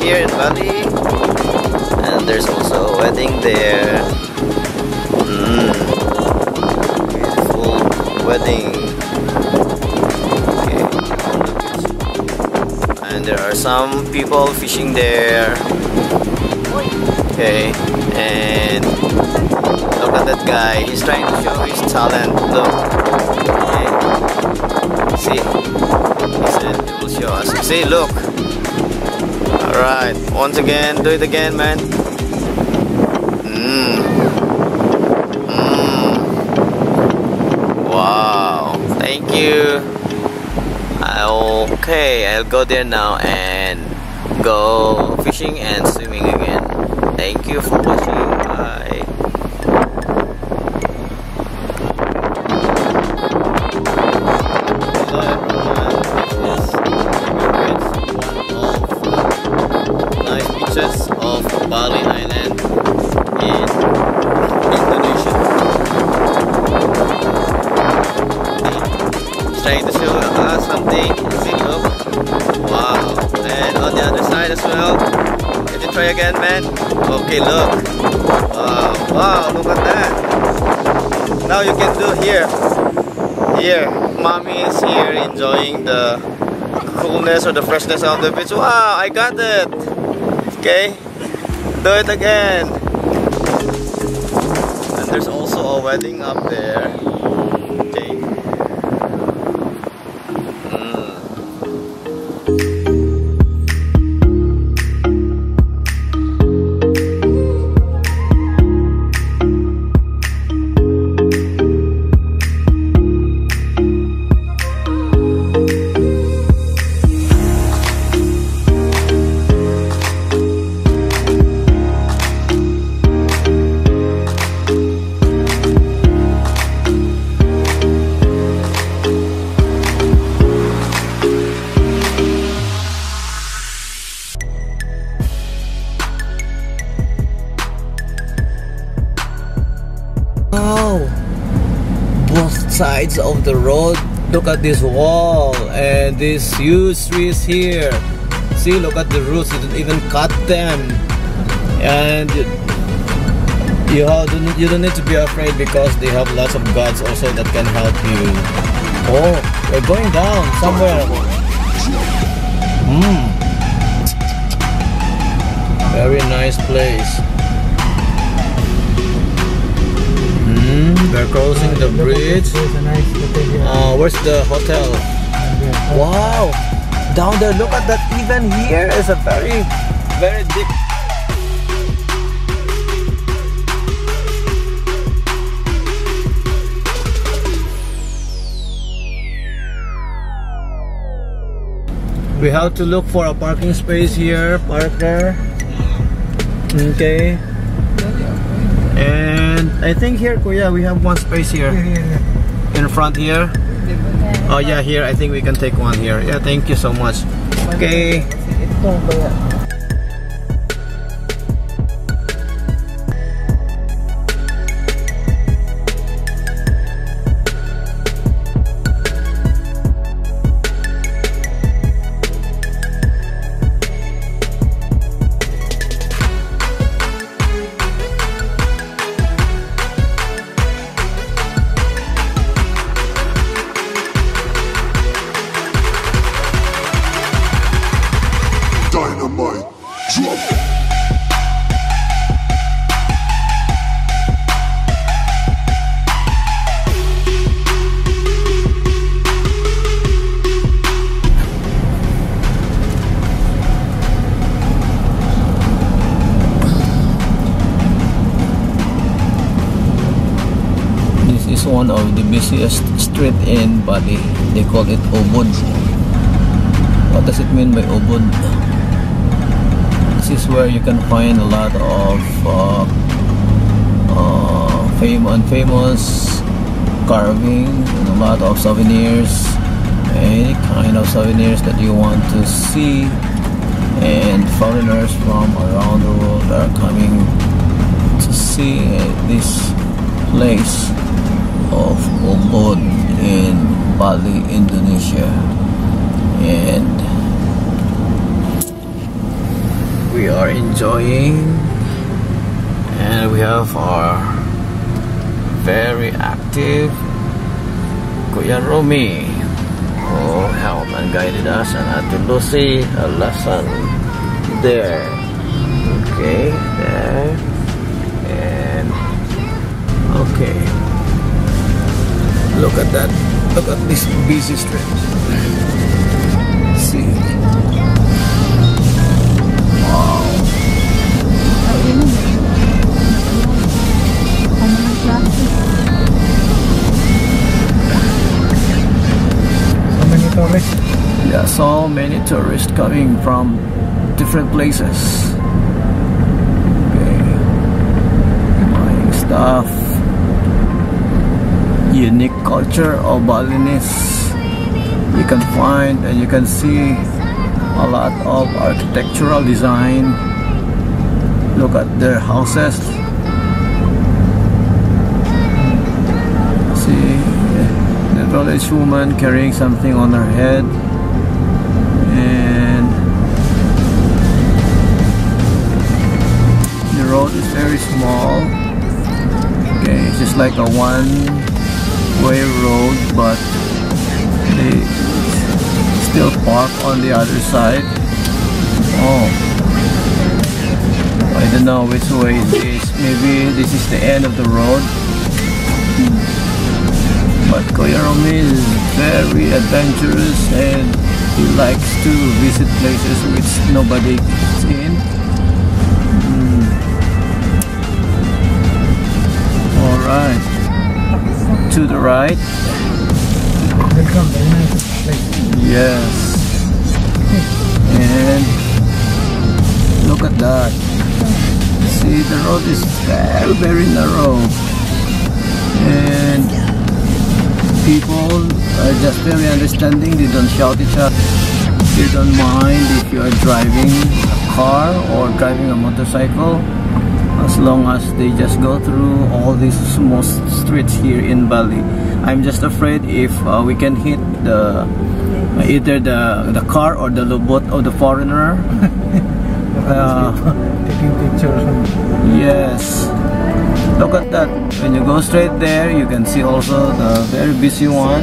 Here in Bali? And there's also a wedding there. Mm. Beautiful wedding. Okay. And there are some people fishing there. Okay, and look at that guy. He's trying to show his talent. Look. Okay. See? He said he will show us. See, look. Alright, once again, do it again, man. Mmm. Mmm. Wow. Thank you. Okay, I'll go there now and go fishing and swimming again. Thank you for watching. Bye. Other side as well. Can you try again, man? Okay, look. Wow. Wow, look at that. Now you can do here. Here. Mommy is here enjoying the coolness or the freshness of the beach. Wow, I got it. Okay. Do it again. And there's also a wedding up there. Wow! Both sides of the road. Look at this wall and these huge trees here. See, look at the roots. You didn't even cut them. And you, have, you don't need to be afraid because they have lots of gods also that can help you. Oh, we're going down somewhere. Hmm. Very nice place. Crossing the bridge. Uh, where's the hotel? Wow! Down there, look at that. Even here is a very, very deep. We have to look for a parking space here. Park there. Okay. I think here, Kuya, we have one space here. in front here. Oh yeah, here I think we can take one here. Yeah, thank you so much. Okay. The busiest street in Bali. They call it Ubud. What does it mean by Ubud? This is where you can find a lot of uh, uh, famous and famous carving and a lot of souvenirs any kind of souvenirs that you want to see and foreigners from around the world are coming to see this place of Ubud in Bali, Indonesia. And we are enjoying and we have our very active Kuya Romy who helped and guided us and Ate Lucy a lesson there. Okay there. And okay look at that look at this busy street see wow How many tourists? There are so many tourists coming from different places. Okay. Buying stuff. Unique culture of Balinese. You can find and you can see a lot of architectural design. Look at their houses. See the village woman carrying something on her head and the road is very small okay it's just like a one way road but they still park on the other side oh I don't know which way it is maybe this is the end of the road but Kuya Romy is very adventurous and he likes to visit places which nobody is in. Mm. Alright. To the right. Nice place. Yes. And look at that. See the road is very very narrow. And people are just very understanding. They don't shout each other. They don't mind if you are driving a car or driving a motorcycle. As long as they just go through all these small streets here in Bali. I'm just afraid if uh, we can hit the either the the car or the boat of the foreigner. uh, Taking pictures. Yes. Look at that. When you go straight there, you can see also the very busy one.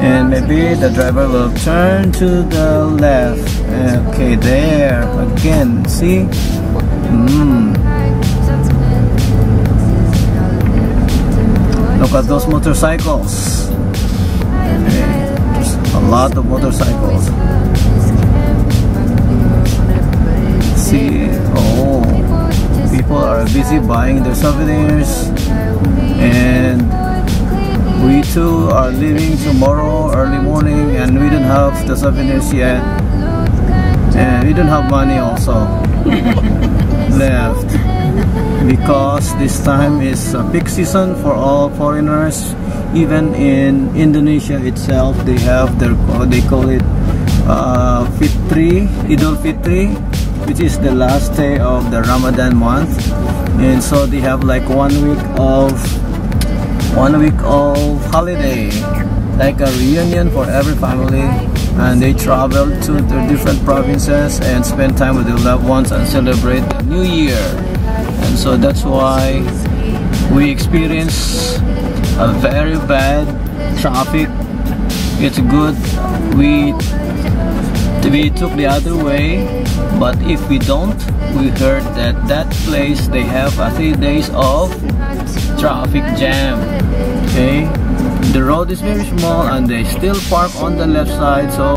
And maybe the driver will turn to the left. Okay, there. Again, see? Mm. Look at those motorcycles. A lot of motorcycles. See? Oh people are busy buying their souvenirs and we too are leaving tomorrow early morning and we don't have the souvenirs yet and we don't have money also left because this time is a peak season for all foreigners. Even in Indonesia itself they have their they call it uh, Fitri Idul Fitri which is the last day of the Ramadan month. And so they have like one week of one week of holiday like a reunion for every family. And they travel to the different provinces and spend time with their loved ones and celebrate the new year and so that's why we experience a very bad traffic. It's good we we took the other way but if we don't we heard that that place they have a three days of traffic jam okay? The road is very small and they still park on the left side so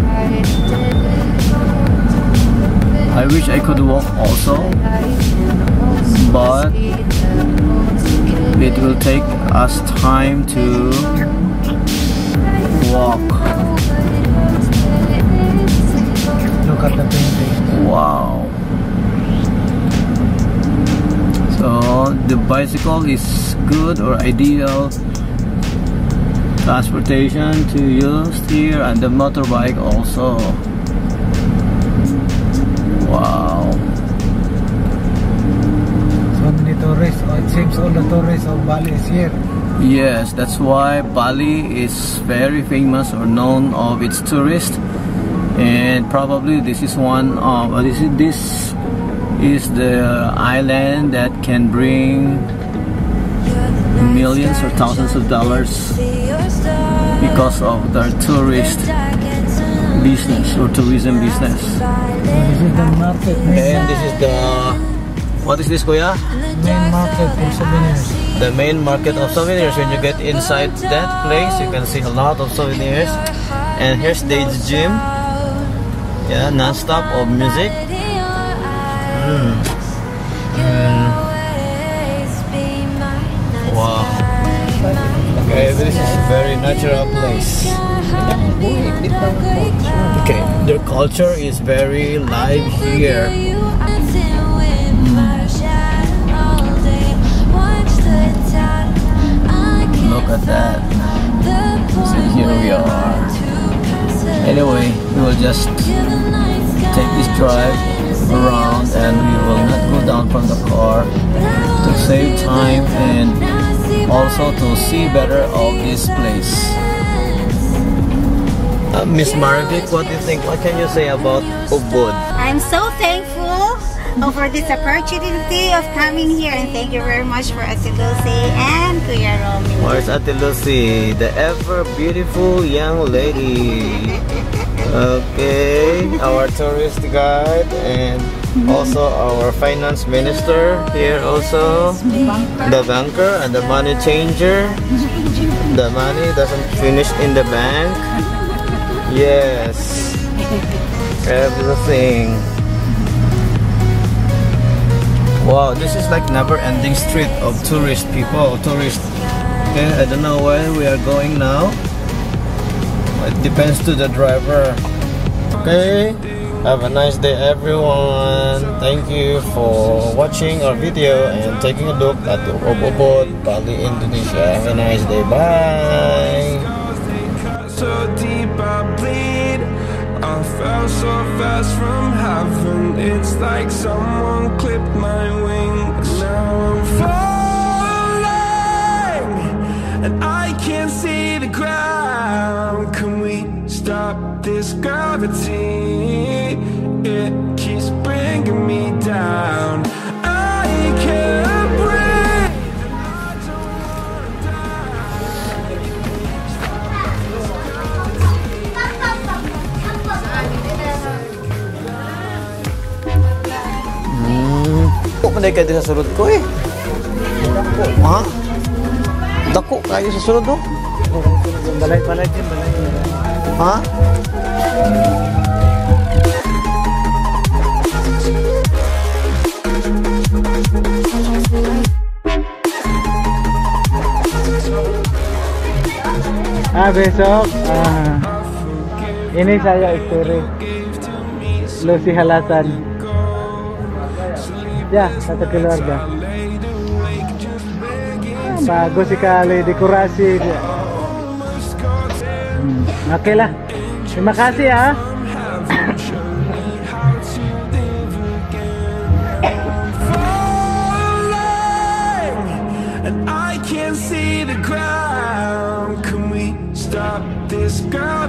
I wish I could walk also, but it will take us time to walk. Look at the painting. Wow. So the bicycle is good or ideal transportation to use here and the motorbike also. Wow. So many tourists. Oh, it seems all the tourists of Bali is here. Yes, that's why Bali is very famous or known of its tourists and probably this is one of uh, this is this is the island that can bring millions or thousands of dollars because of their tourist business or tourism business. This is the market. And this is the what is this kuya? main market for souvenirs. The main market of souvenirs. When you get inside that place, you can see a lot of souvenirs. And here's the gym. Yeah, non-stop of music. Mm. This is a very natural place. Okay, the culture is very live here. Look at that. So here we are. Anyway, we will just take this drive around and we will not go down from the car to save time and also to see better of this place. Uh, Miss Marvick, what do you think? What can you say about Ubud? I'm so thankful for this opportunity of coming here and thank you very much for Ate Lucy and Kuya Romy. Where's Ate Lucy, the ever beautiful young lady? Okay, our tourist guide and also our finance minister here also. The banker and the money changer. The money doesn't finish in the bank. Yes. Everything. Wow, this is like never-ending street of tourist people, tourist. Okay, I don't know where we are going now. It depends to the driver. Okay, have a nice day, everyone. Thank you for watching our video and taking a look at Ubud, Bali, Indonesia. Have a nice day. Bye. I fell so fast from heaven. It's like someone clipped my wings. Now I'm falling, and I can't see the ground. Can we stop this gravity? It keeps bringing me down. I can't breathe. and I don't wanna die. Hmm. Dako man kayo sa sulod ko eh. Dako, ha? Dako kayo sa sulod oh. Balay-balay din, balay. Ha? Ah, besok. Ah, ini saya istri. Lucy Halasan. Ya, satu keluarga. Ah, bagus sekali dekorasi dia. Hmm, Oke lah. Terima kasih ya.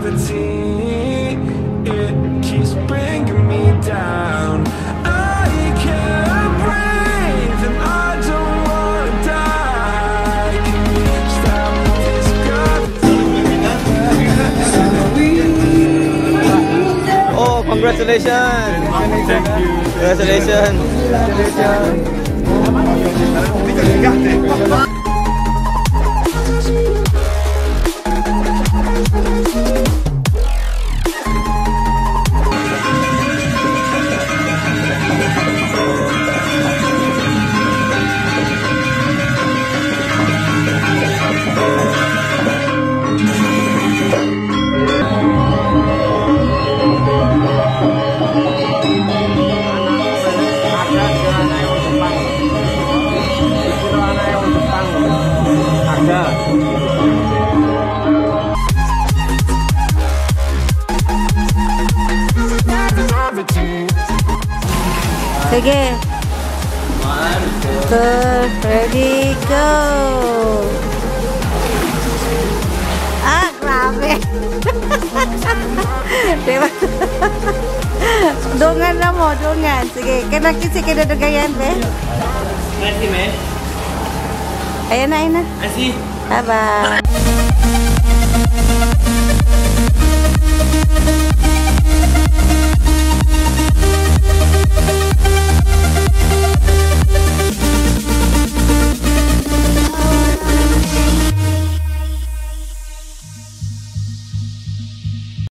Gravity? It keeps bringing me down. I can't breathe, and I don't wanna die. Can we stop this gravity? Oh, congratulations! Thank you. Congratulations! gravity. Dungan na mo, dungan. Sige, kanang kisi kinadagayan, be. Merci, man. Ayan na, ayan na. Merci. Bye-bye.